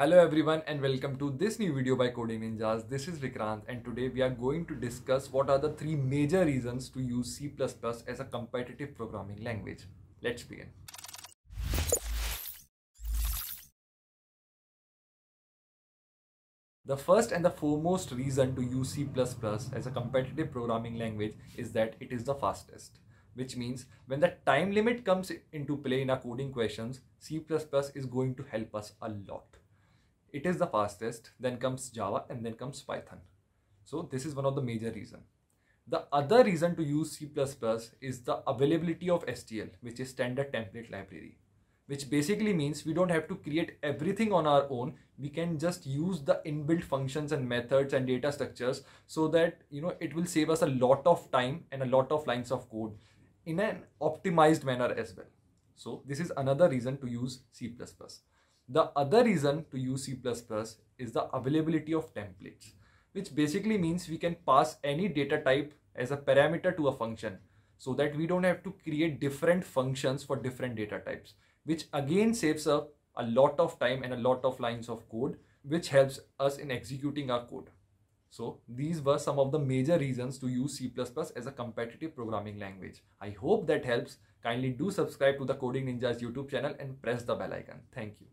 Hello everyone and welcome to this new video by Coding Ninjas. This is Vikrant and today we are going to discuss what are the three major reasons to use C++ as a competitive programming language. Let's begin. The first and the foremost reason to use C++ as a competitive programming language is that it is the fastest which means when the time limit comes into play in our coding questions, C++ is going to help us a lot it is the fastest then comes java and then comes python. So this is one of the major reason. The other reason to use c++ is the availability of stl which is standard template library which basically means we don't have to create everything on our own. We can just use the inbuilt functions and methods and data structures so that you know it will save us a lot of time and a lot of lines of code in an optimized manner as well. So this is another reason to use c++ the other reason to use C++ is the availability of templates, which basically means we can pass any data type as a parameter to a function so that we don't have to create different functions for different data types, which again saves up a lot of time and a lot of lines of code, which helps us in executing our code. So these were some of the major reasons to use C++ as a competitive programming language. I hope that helps. Kindly do subscribe to the Coding Ninjas YouTube channel and press the bell icon. Thank you.